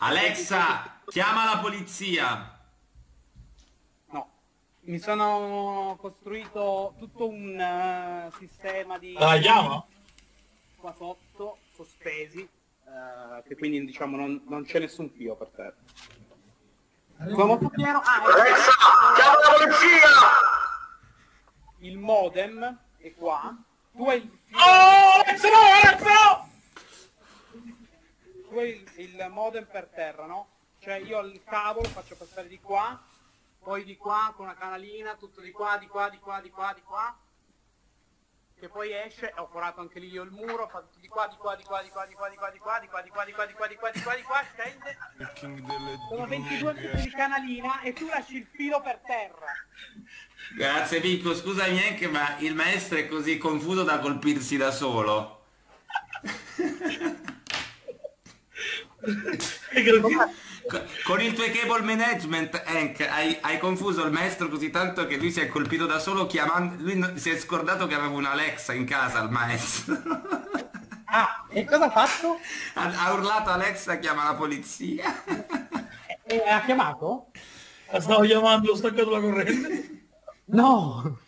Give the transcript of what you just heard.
Alexa, chiama la polizia. No, mi sono costruito tutto un eh, sistema di... La chiama? Qua sotto, sospesi, eh, che quindi diciamo non, non c'è nessun filo per terra. Sono molto chiaro. Ah, Alexa, chiama la polizia! il modem è qua. Tu hai il. Oh, Alexa, no, Alexa, no! Il, modem per terra, no? Cioè io il cavo lo faccio passare di qua, poi di qua con una canalina, tutto di qua, di qua, di qua, di qua, di qua, che poi esce, ho forato anche lì io il muro, ho fatto tutto di qua, di qua, di qua, di qua, di qua, di qua, di qua, di qua, di qua, di qua, di qua, di qua, di qua, di qua, scende. Sono 22 metri di canalina e tu lasci il filo per terra. Grazie Vico, scusami anche, ma il maestro è così confuso da colpirsi da solo. Con il tuo cable management, Hank, hai, hai confuso il maestro così tanto che lui si è colpito da solo chiamando... Lui no- si è scordato che aveva una Alexa in casa, il maestro. Ah, e cosa ha fatto? ha, ha urlato Alexa, chiama la polizia. E ha chiamato? La stavo chiamando, ho staccato la corrente. No!